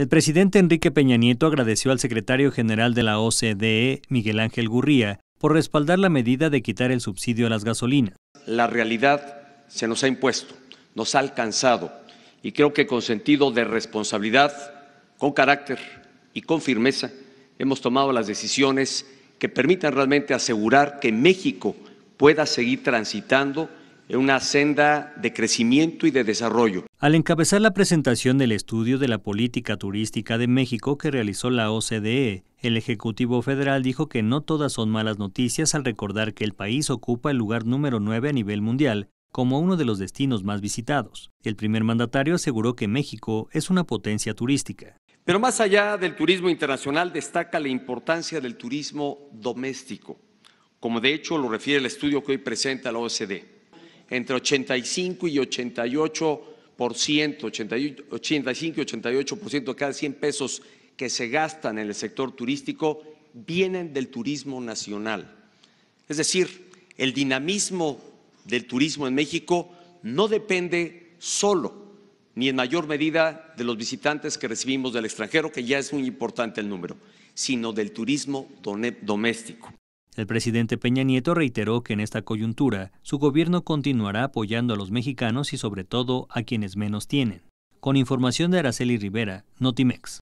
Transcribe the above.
El presidente Enrique Peña Nieto agradeció al secretario general de la OCDE, Miguel Ángel Gurría, por respaldar la medida de quitar el subsidio a las gasolinas. La realidad se nos ha impuesto, nos ha alcanzado y creo que con sentido de responsabilidad, con carácter y con firmeza hemos tomado las decisiones que permitan realmente asegurar que México pueda seguir transitando en una senda de crecimiento y de desarrollo. Al encabezar la presentación del estudio de la política turística de México que realizó la OCDE, el Ejecutivo Federal dijo que no todas son malas noticias al recordar que el país ocupa el lugar número 9 a nivel mundial como uno de los destinos más visitados. El primer mandatario aseguró que México es una potencia turística. Pero más allá del turismo internacional destaca la importancia del turismo doméstico, como de hecho lo refiere el estudio que hoy presenta la OCDE entre 85 y 88 85 y 88 de cada 100 pesos que se gastan en el sector turístico vienen del turismo nacional. Es decir, el dinamismo del turismo en México no depende solo ni en mayor medida de los visitantes que recibimos del extranjero, que ya es muy importante el número, sino del turismo doméstico. El presidente Peña Nieto reiteró que en esta coyuntura su gobierno continuará apoyando a los mexicanos y sobre todo a quienes menos tienen. Con información de Araceli Rivera, Notimex.